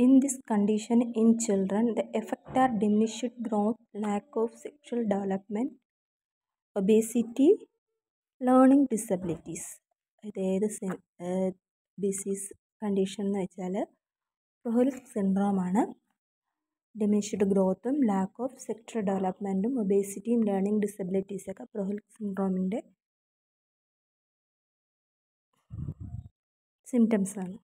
In this condition in children, the effects are diminished growth, lack of sexual development, obesity, learning disabilities ഇത് ഏത് disease condition എന്ന് വെച്ചാൽ Frohlich സിൻഡ്രോമാണ് diminished ഗ്രോത്തും lack of sexual ഡെവലപ്മെന്റും ഒബേസിറ്റിയും ലേണിംഗ് ഡിസബിലിറ്റീസൊക്കെ പ്രൊഹലിക് സിൻഡ്രോമിന്റെ സിംറ്റംസാണ്